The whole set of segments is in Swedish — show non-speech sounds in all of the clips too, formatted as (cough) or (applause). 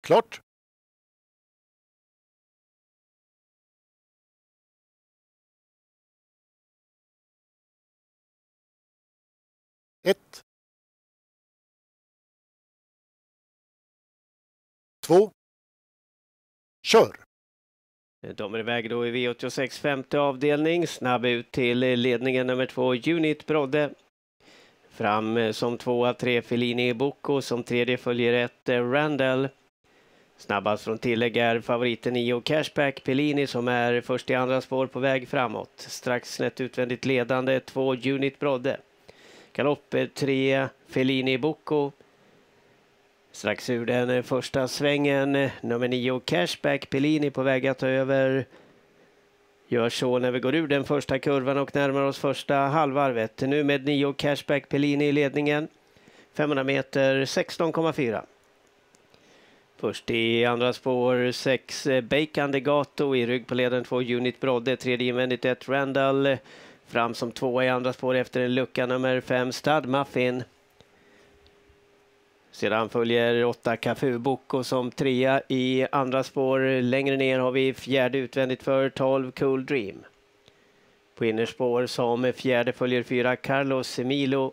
Klart. Ett. Två. Kör! Eh, de är iväg då i V86 femte avdelning. Snabb ut till eh, ledningen nummer två, Unit Brodde. Fram eh, som tvåa, tre Fellini Bocco. Som tredje följer ett Randall. Snabbast från tillägg är favoriten Io Cashback Pellini som är först i andra spår på väg framåt. Strax snett utvändigt ledande två Unit Brodde. Galopp tre Fellini Bocco. Strax ur den första svängen, nummer nio Cashback Pellini på väg att ta över. Gör så när vi går ur den första kurvan och närmar oss första halvvarvet. Nu med Nio Cashback Pellini i ledningen. 500 meter 16,4. Först i andra spår 6 eh, Bacon Degato i rygg på ledaren 2 Unit Brodde. Tredje invändigt 1 Randall. Fram som tvåa i andra spår efter en lucka nummer 5 Stad Muffin. Sedan följer åtta Cafu Bocco som trea i andra spår. Längre ner har vi fjärde utvändigt för 12 Cool Dream. På innerspår som fjärde följer fyra Carlos Emilo.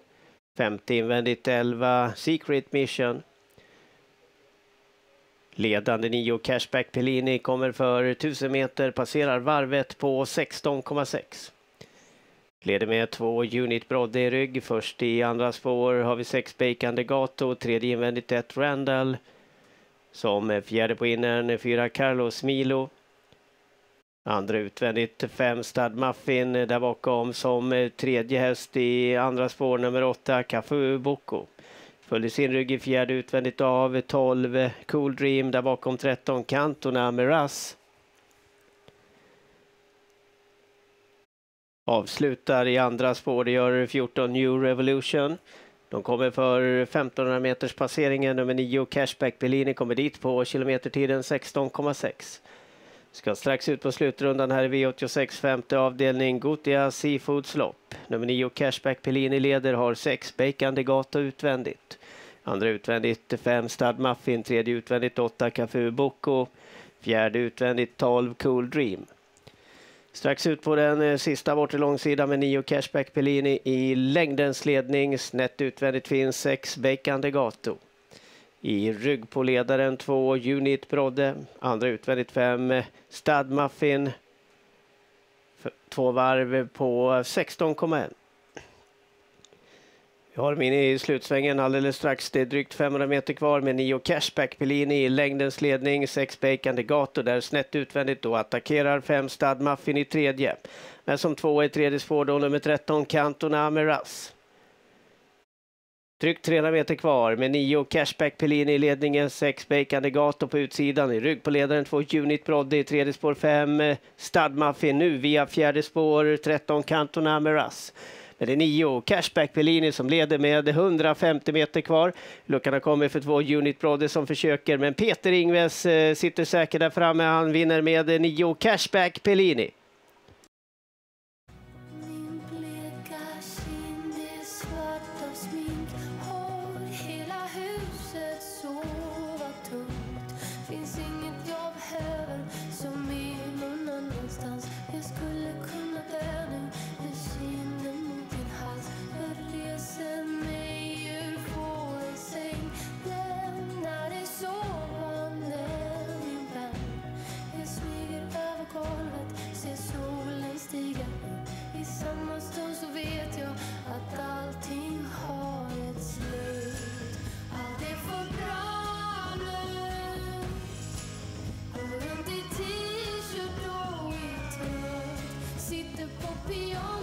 Femte invändigt 11 Secret Mission. Ledande nio Cashback Pellini kommer för 1000 meter, passerar varvet på 16,6. Leder med två Unit Brodde i rygg. Först i andra spår har vi sex Bacon Degato, tredje invändigt ett Randall. Som fjärde på innern fyra Carlos Milo. Andra utvändigt fem Stad Muffin där bakom som tredje häst i andra spår nummer åtta Cafu Bocco. Följer sin rygg i fjärde utvändigt av 12 Cool Dream där bakom 13 Cantona Miraz. Avslutar i andra spår, det gör 14 New Revolution. De kommer för 1500 meters passeringen. Nummer 9 Cashback Bellini kommer dit på kilometertiden 16,6. Ska strax ut på slutrundan här i V86 femte avdelning Gotia Seafoods lopp. Nummer 9 Cashback Pellini leder har 6 Bacon Degato utvändigt. Andra utvändigt 5 Stad Muffin, tredje utvändigt 8 Café Bocco. Fjärde utvändigt 12 Cool Dream. Strax ut på den eh, sista bortre långsida med 9 Cashback Pellini i längdens ledning. Snett utvändigt finns 6 Bacon Degato. I rygg på ledaren 2 Unit Brodde. Andra utvändigt 5 Stad Muffin. Två varv på 16,1. Vi har min i slutsvängen alldeles strax. Det är drygt 500 meter kvar med nio Cashback Pellini i längdens ledning. sex Bacon Degato där snett utvändigt då attackerar fem Stad Muffin i tredje. Men som två i tredje spår då nummer 13 Cantona Ameras. Drygt 300 meter kvar med nio Cashback Pellini i ledningen, sex Bacon Degato på utsidan. I rygg på ledaren två Unit Brodde i tredje spår fem. Stad Muffin nu via fjärde spår 13 Cantona Ameras. Men det är nio. Cashback Pellini som leder med 150 meter kvar. Luckan har kommit för två Unit Brothers som försöker, men Peter Ingves eh, sitter säkert där framme. Han vinner med nio. Cashback Pellini. Min bleka kind är svart av smink be yours.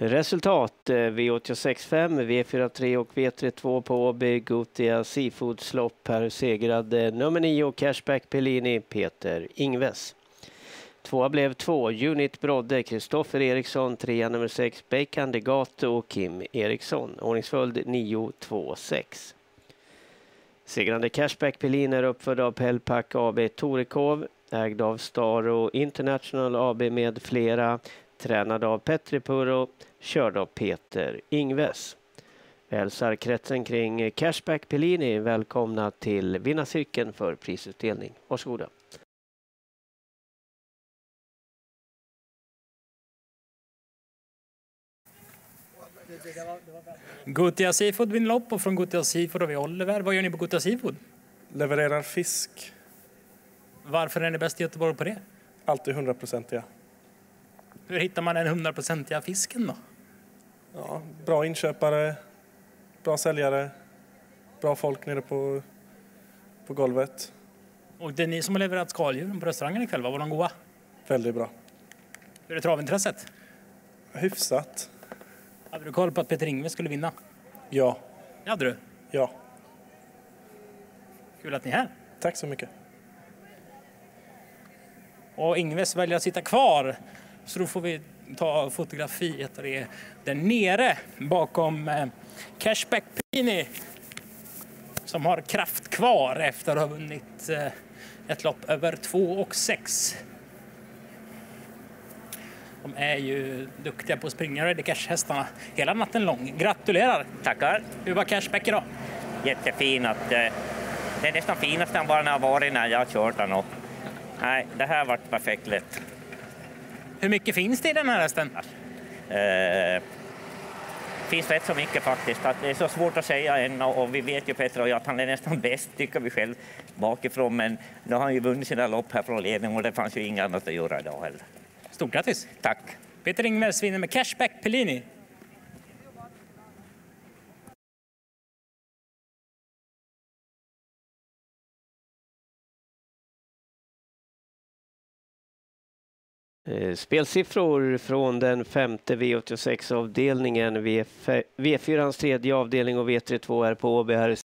Resultat eh, V86.5, V43 och V32 på Åby Gotia Seafoods lopp. Här segrade eh, nummer 9 Cashback Pellini Peter Ingves. Tvåa blev två Unit Brodde, Kristoffer Eriksson, trea nummer 6 Bacon Degato och Kim Eriksson. Ordningsföljd 9, 2, 6. Segrande Cashback Pellin är uppförd av Pellpack AB Torekov, ägd av Staro International AB med flera, tränad av Petri Puro, körd av Peter Ingves. Vi hälsar kretsen kring Cashback Pellini välkomna till vinnarcirkeln för prisutdelning. Varsågoda. Gotia Seafood vinner lopp och från Gotia Seafood har vi Oliver. Vad gör ni på Gotia Seafood? Levererar fisk. Varför är ni bäst i Göteborg på det? Alltid hundraprocentiga. Hur hittar man den hundraprocentiga fisken då? Ja, bra inköpare, bra säljare, bra folk nere på, på golvet. Och det är ni som har levererat skaldjuren på restaurangen ikväll, va? Var de goda? Väldigt bra. Hur är travintresset? Hyfsat. Hade du koll på att Peter Ingves skulle vinna? Ja. Det hade du. Ja. Kul att ni är här. Tack så mycket. Och Ingves väljer att sitta kvar. Så då får vi ta fotografiet där det är där nere bakom eh, Cashback Pini som har kraft kvar efter att ha vunnit eh, ett lopp över 2 och 6. De är ju duktiga på att springa Ready Cash-hästarna hela natten lång. Gratulerar! Tackar. Hur var Cashback idag? Jättefin. Att, eh, det är nästan finaste han bara har varit när jag har kört. Och, nej, det här varit perfekt lätt. Hur mycket finns det i den här hästen? Eh, finns rätt så mycket faktiskt. Att det är så svårt att säga än och, vi vet ju Petra och jag att han är nästan (laughs) bäst tycker vi själv bakifrån. Men nu har han ju vunnit sina lopp här från ledning och det fanns ju inget annat att göra idag heller. Stort grattis! Tack. Peter Ingves vinner med Cashback Pellini. Eh, spelsiffror från den femte V86-avdelningen. V4, V4 tredje avdelning och V32 är på Åby. Här